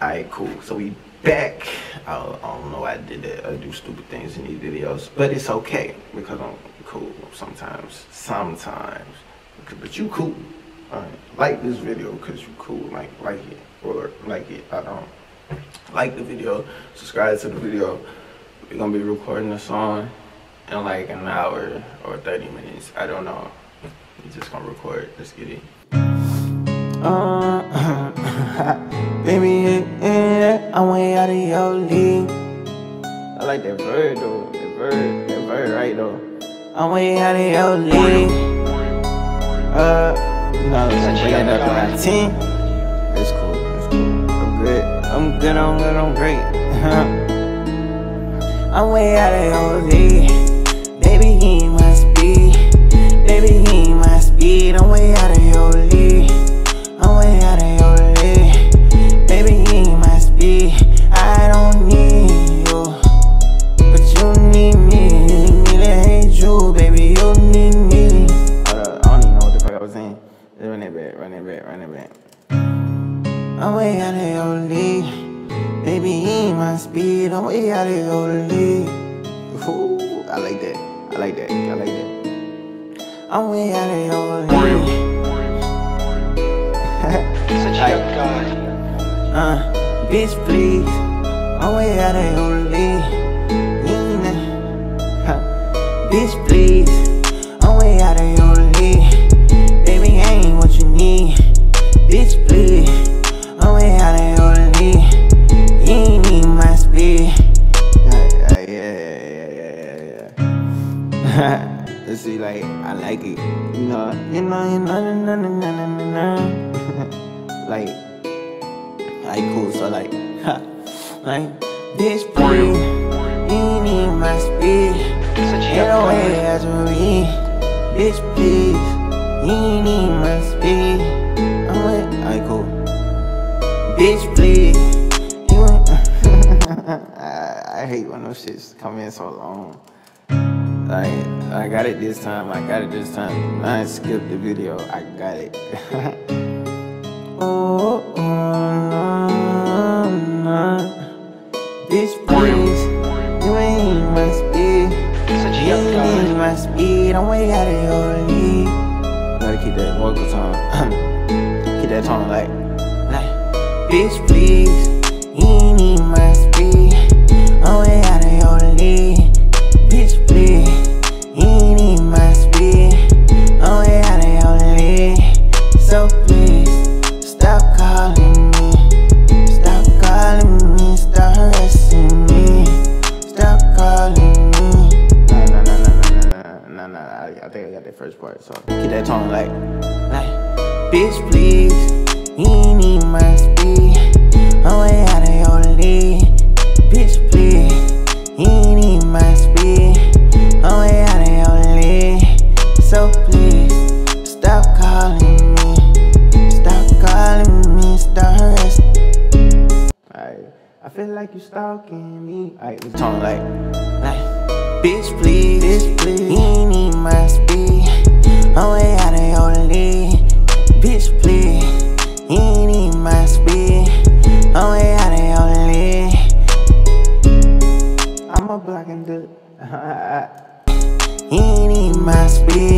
Alright, cool. So we back. I, I don't know I did that. I do stupid things in these videos, but it's okay because I'm cool sometimes. Sometimes, but you cool. Alright, like this video because you cool. Like like it or like it. I don't like the video. Subscribe to the video. We're gonna be recording a song in like an hour or 30 minutes. I don't know. We just gonna record. Let's get it. Uh, baby, I'm way out of your league. I like that bird though. That bird, that bird right though. I'm way out of your league. Uh, you know, I'm way up around 10. It's cool, it's cool. I'm good. I'm good, I'm good, I'm great. I'm way out of your league. Baby, he must be. Baby, he must be. I'm way out of be. I'm way out of your league. Ooh, I like that. I like that. I like that. I'm way out of. Such a young guy. Uh, bitch, please. I'm way out of your league. Bitch, please. I'm way out of your league. Baby, I ain't what you need. Bitch, please. See, like, I like it. You know, you know, you know, no, no, no, no, no, no. Like, like cool, so like, ha, like, bitch, please, you need my speed. Such a Ain't young no way guy. that's me. Bitch, please, you need my speed. I'm like, alright, cool. Bitch, please, you. I, I hate when those shits come in so long. Like, I got it this time, I got it this time. I skipped the video, I got it. oh, oh, oh, oh, oh no, no. Bitch, please, you ain't my speed. You ain't my speed, I'm way out of your league. Gotta keep that vocal tone. keep that tone like, like, bitch, please, you ain't need my speed. I'm way out of your league. Bitch, please, speed. I'm way out of your league. So please, stop calling me. Stop calling me, stop harassing me. Stop calling me. Nah, nah, nah, nah, nah, nah, nah, nah, nah. I, I think I got that first part. So keep that tone like, like, bitch, please, my speed.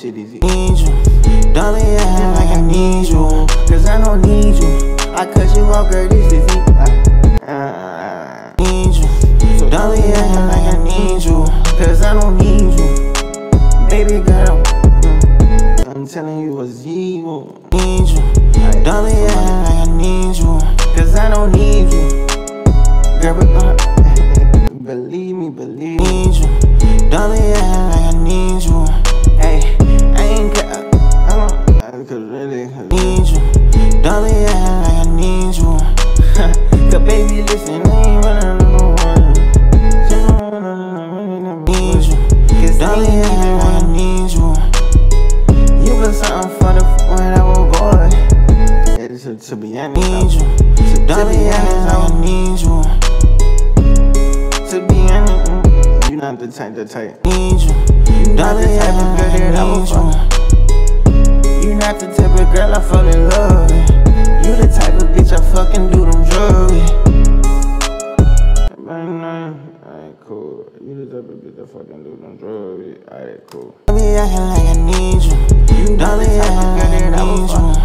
Cut you off, this shit easy. Need you. Not the type, the type. Need you. You not the type of girl that I would fuck. You not the type of girl I fall in love with. You the type of bitch I fucking do them drugs with. Alright, cool. You the type of bitch I fucking do them drugs with. Alright, cool. I be acting like I need you. You not the type of girl that I would fuck.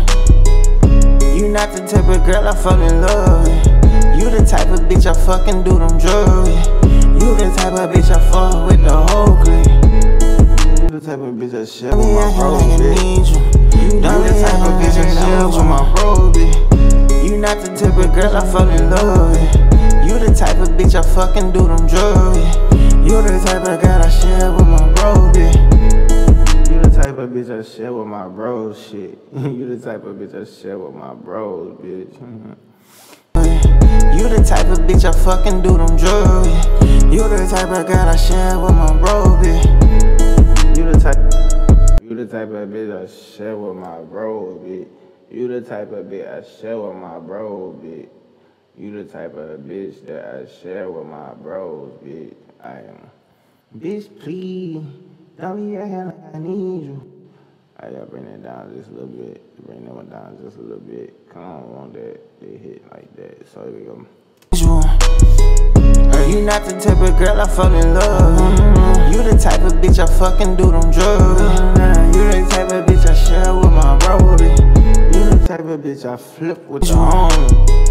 You not the type of girl I fall in love with. You the type of bitch I fucking do them drugs with. You the type of bitch I fuck with the whole clique. You the type of bitch I share with my bro, bitch. You the type of bitch I share with my bro, bitch. You not the type of girl I fall in love with. You the type of bitch I fucking do them drugs with. You the type of girl I share with my bro, bitch. You the type of bitch I share with my bros, shit. you the type of bitch I share with my bros, bitch. You the type of bitch I fucking do them drugs with. You the type of girl I share with my bro, bitch. You the type. You the type of bitch I share with my bro, bitch. You the type of bitch I share with my bro, bitch. You the type of bitch that I share with my bros, bitch. I am. Bitch, please. Don't be acting like I need you. I gotta bring that down just a little bit. Bring that one down just a little bit. Cause I don't want that they hit like that. So here we go. You not the type of girl I fall in love. You the type of bitch I fucking do them drugs. You the type of bitch I share with my bro. You the type of bitch I flip with your homie.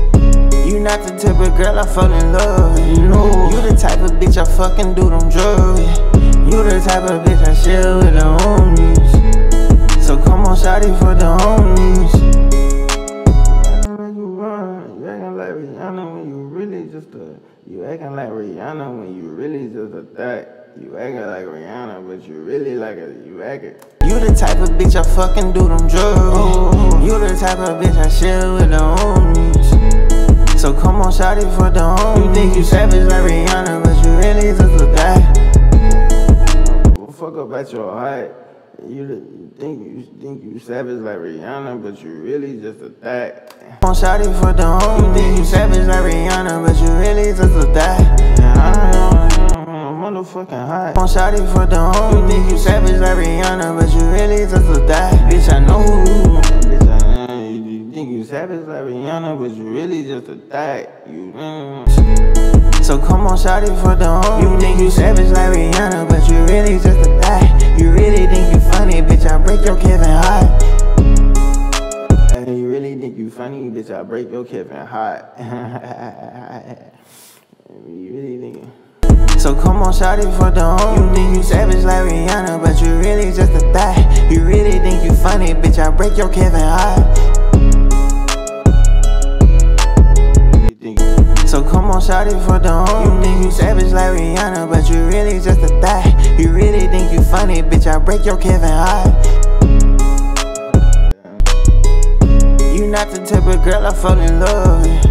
You not the type of girl I fall in love with. You the type of bitch I fucking do them drugs. You the type of bitch I share with the homies. So come on, shawty for the homies. You acting like Rihanna when you really just a. You acting like Rihanna when you really just a that. You acting like Rihanna, but you really like a. You acting. You the type of bitch I fucking do them drugs. Oh. You the type of bitch I share with the homies. So come on, shawty for the homies. You think you savage like Rihanna, but you really just a that. Fuck up at your height. You, think you think you savage like Rihanna, but you really just a that. On shawty for the home. You think you savage like Rihanna, but you really just a that. Motherfucking hot. On shawty for the home. You think you savage like Rihanna, but you really just a that. Bitch, I know who. Bitch, I know. You think you savage like Rihanna, but you really just a that. You. Mm. So come on, shawty for the home. You think you savage like Rihanna, but you really just a that. You really think you funny, bitch? I break your Kevin Hart. Hey, you really think you funny, bitch? I break your Kevin Hart. you really think? So come on, shout it for the home. You think you savage like Rihanna, but you really just a thot. You really think you funny, bitch? I break your Kevin Hart. On, shawty for the home. You think you savage like Rihanna, but you really just a that. You really think you funny, bitch? I break your Kevin Hart. You not the type of girl I fall in love with.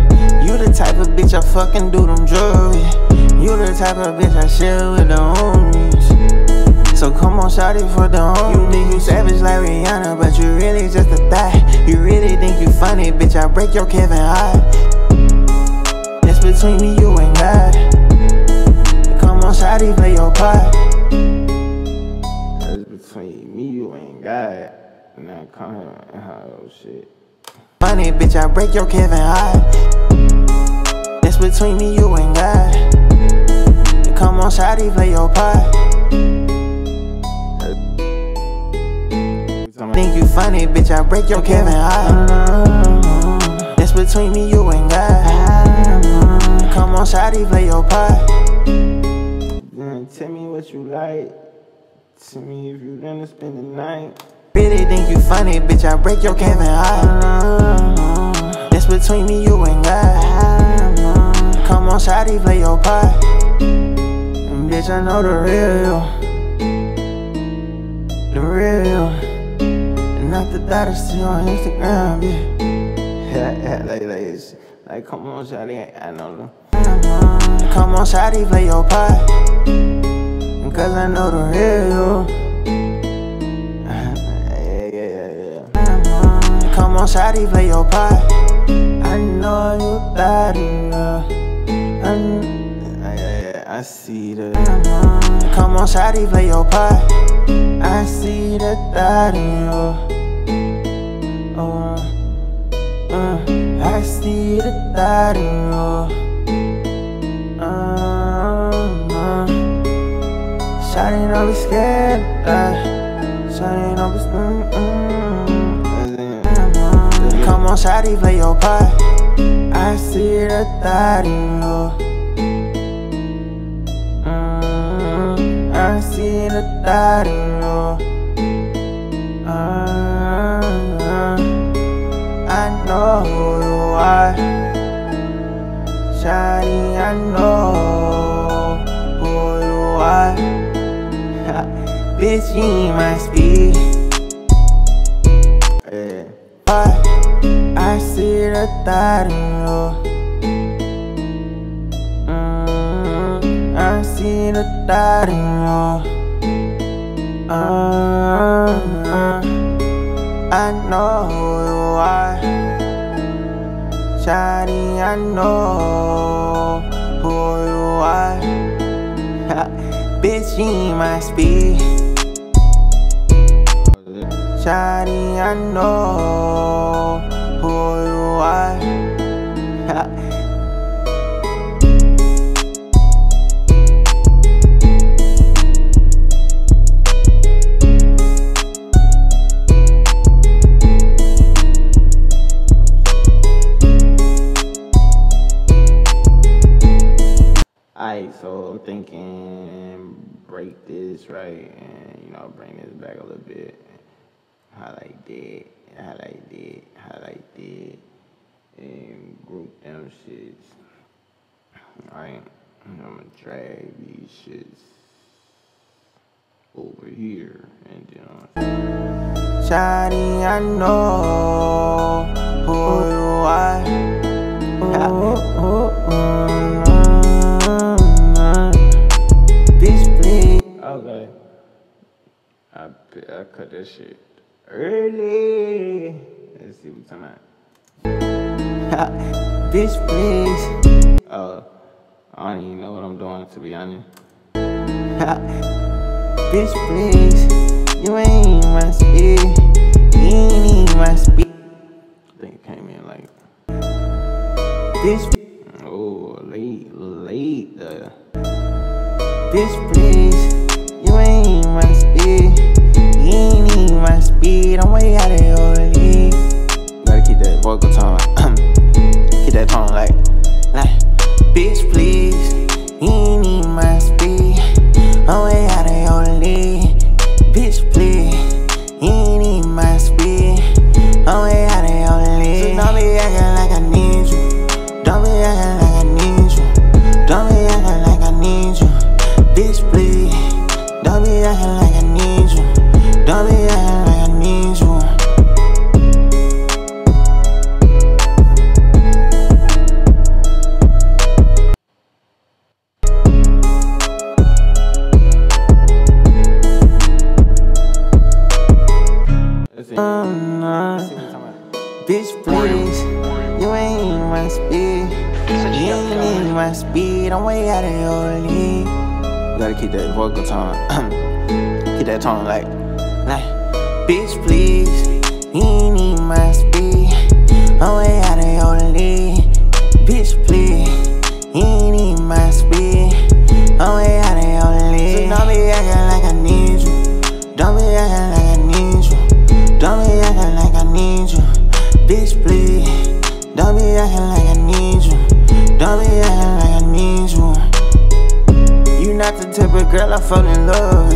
You the type of bitch I fucking do them drugs with. You the type of bitch I share with the homies. So come on, shawty for the home. You think you savage like Rihanna, but you really just a that. You really think you funny, bitch? I break your Kevin Hart between me, you and God. Come on, shawty, play your part. That's between me, you and God. Now come here, oh shit. Funny bitch, I break your Kevin Hart. That's between me, you and God. Come on, shawty, play your part. Think you funny, bitch, I break your Kevin Hart. That's between me, you and God. Come on, shawty, play your part. Tell me what you like. Tell me if you gonna spend the night. Really think you funny, bitch, I break your Kevin Hart. That's between me, you and God. Come on, shawty, play your part. Bitch, I know the real you. The real you. And after that, I see on Instagram, yeah. Yeah, like, like, like, come on, shawty, I know them. Come on, shawty, play your part. Cause I know the real you. Yeah, yeah, yeah. Come on, shawty, play your part. I know you enough. I, yeah, yeah, I see the. Come on, shawty, play your part. I see the thought in you. Oh, uh, I see the thought in you. Shawty, don't be scared. Uh, Shawty, don't be mm, mm. Come on, shawty, play your part. I see the thought in you. Mm, I see the thought in you. Uh, I know who you are. Shawty, I know Bitch, you ain't my speed. Yeah. But I see the thought in you. Mm, I see the thought in you. Uh, I know who you are. Shawty, I know who you are. Bitch, you ain't my speed. Shawty, I know Highlight that, highlight that, highlight that, and group them shits. Alright, I'm gonna drag these shits over here and then Shawty, I know who you are. Bitch, please. Okay. I, I cut that shit early. Let's see what's on that. Bitch, please. Uh, I don't even know what I'm doing, to be honest. Bitch, please. You ain't my speed. You ain't my speed. I think it came in like. Bitch. Oh, late, late. Uh. Bitch, keep that vocal tone, keep that tone like, like, bitch, please, you need my speed. I'm way out of your league, bitch, please, you need my speed. I'm way out of your league. So don't be acting like I need you. Don't be acting like I need you. Don't be acting like I need you, bitch, please. Don't be acting like I need you. Don't be acting. Like not the type of girl I fall in love.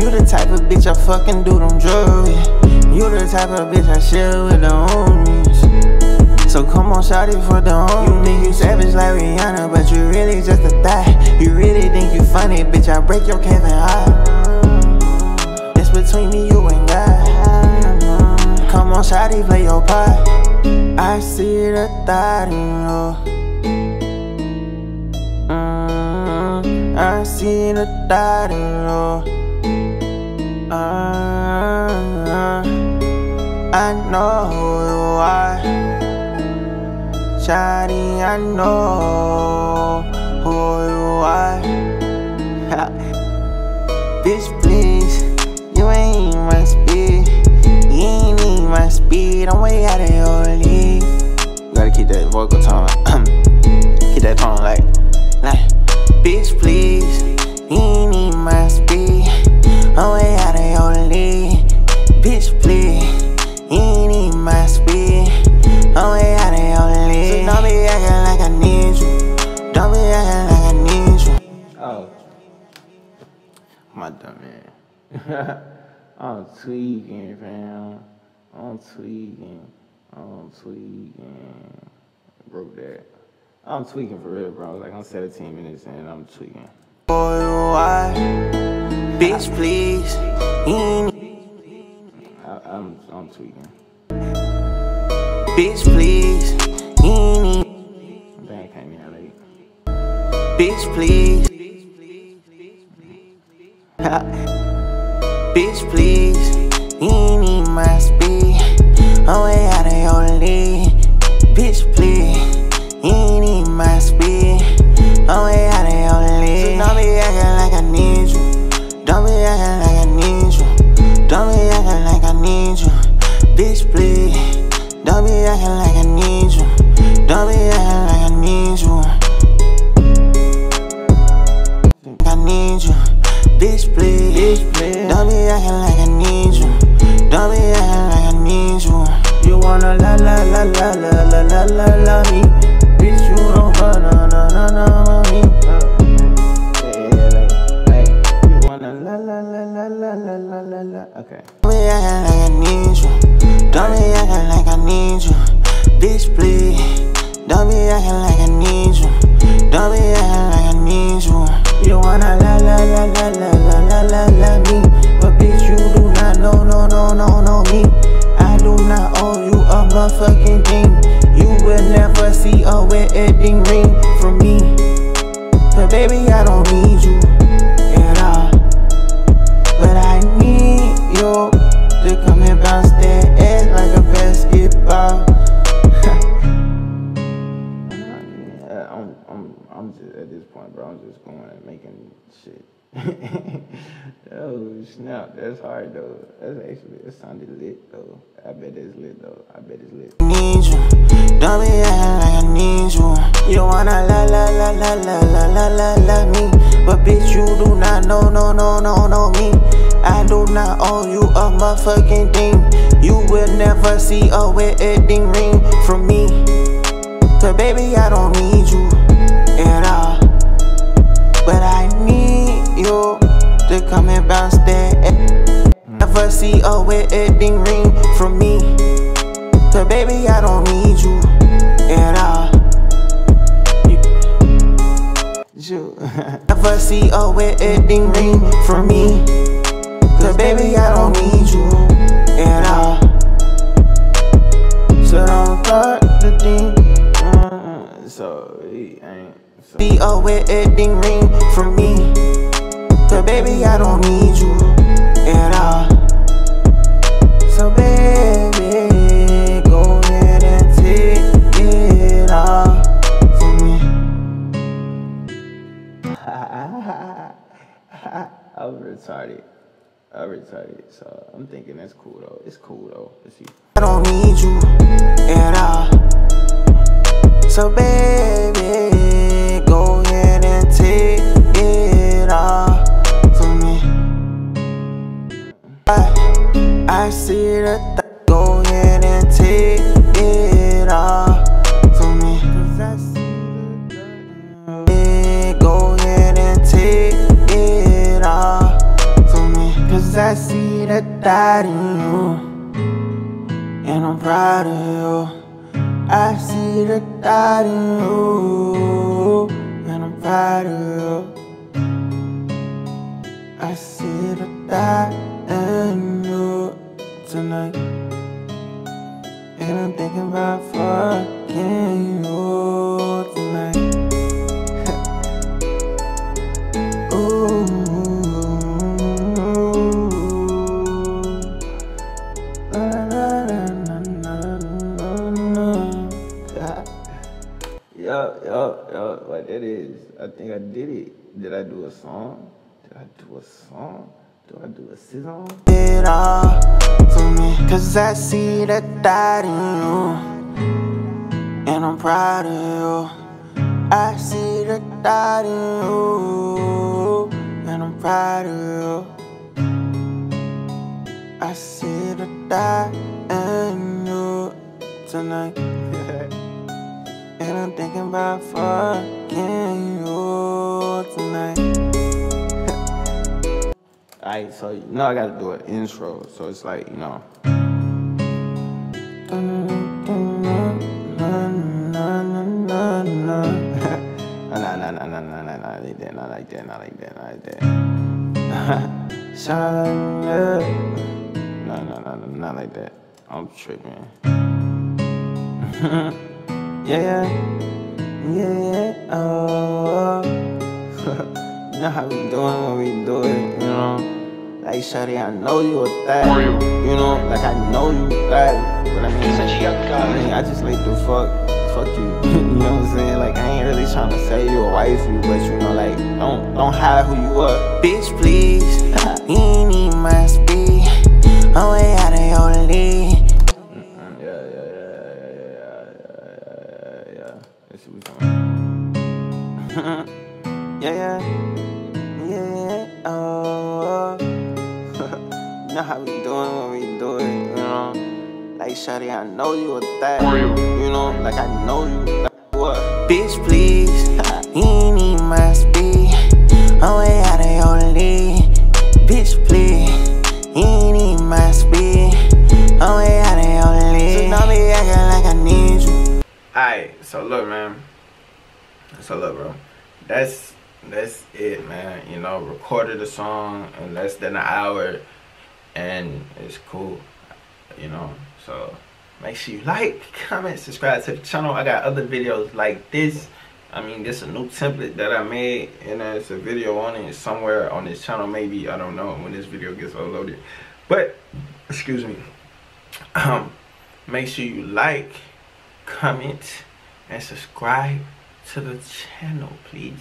You the type of bitch I fucking do them drugs with. You the type of bitch I share with the homies. So come on, shout it for the homies. You think you savage like Rihanna, but you really just a thot. You really think you funny, bitch? I break your Kevin Hart. It's between me, you and God. Come on, it, play your part. I see the thought in you. I see the thought in you. Uh, I know who you are. Shawty, I know who you are. Bitch, please, you ain't my speed. You ain't need my speed. I'm way out of your league. You gotta keep that vocal tone. keep that tone like, like, bitch, please. You ain't need my speed. I'm way out of your league. Bitch, please. You ain't need my speed. I'm way out of your league. So don't be acting like I need you. Don't be acting like I need you. Oh. My dumb man. I'm tweaking, fam. I'm tweaking. I'm tweaking. Broke that. I'm tweaking for real, bro. Like I'm 17 minutes in, I'm tweaking. Boy, why? Bitch, please. I, I'm, I'm tweaking. Bitch, please. Dang, came in late. Bitch, please. Bitch, please. You need my speed. I'm way out of your league. Don't be acting like I need you. Shit. oh snap, that's hard though. That's actually it sounded lit though. I bet it's lit though. I bet it's lit. Need you, don't be like I need you. You wanna la la la la la la la la la me, but bitch you do not know no no no no me. I do not owe you a motherfucking thing. You will never see a wedding ring from me. But baby, I don't need you at all. You to come and bounce that. Never see a wedding ring from me. But baby, I don't need you at all. You never see a wedding ring from me. Cause baby, I don't need you at all. So don't start the thing. Uh, So he ain't. So. See a wedding ring from me. But baby, I don't need you at all. So baby, go ahead and take it off for me. I'm retarded. I'm retarded. So I'm thinking that's cool though. It's cool though. Let's see. I don't need you at all. So baby, I, I see the th go ahead and take it all from me. Yeah, go ahead and take it all from me. Cause I see the thought in you, and I'm proud of you. I see the thought in you, and I'm proud of you. I see the thought tonight, and I'm thinking about fucking you tonight. Yo, yo, yo, what it is? I think I did it. Did I do a song? Did I do a song? Do I do a song? It all for me, cause I see the thought in you, and I'm proud of you. I see the thought in you, and I'm proud of you. I see the thought in you tonight. and I'm thinking about fucking you tonight. Alright, so you know I gotta do an intro, so it's like, you know. not like that, not like that, not like that, yeah. No, no, no, no, not like that. I'm tripping. yeah, yeah, oh. you know how we doing when we do it, you know? Like, Shawty, I know you a thot, you know? Like, I know you thot, but I mean, Such a young I mean, I just like to fuck, fuck you. you know what I'm saying? Like I ain't really trying to say you a wifey, but you know, like don't don't hide who you are. Bitch, please, you ain't need my speed. I'm way out of your league. Yeah, yeah, yeah, yeah, yeah, yeah, yeah, yeah. Let's see what's going. Yeah, yeah, yeah. Oh. You know how we doing when we do it, you know? Like, Shawty, I know you a thot, you know? Like, I know you like, what? Bitch, please, you ain't need my speed. I'm way out of your league. Bitch, please, you ain't need my speed. I'm way out of your league. So don't be acting like I need you. Alright, so look, man. So look, bro. That's that's it, man. You know, recorded a song in less than an hour, and it's cool. You know, so make sure you like, comment, subscribe to the channel. I got other videos like this. I mean, this is a new template that I made, and there's a video on it somewhere on this channel. Maybe I don't know when this video gets uploaded, but excuse me. Um, make sure you like, comment, and subscribe to the channel, please.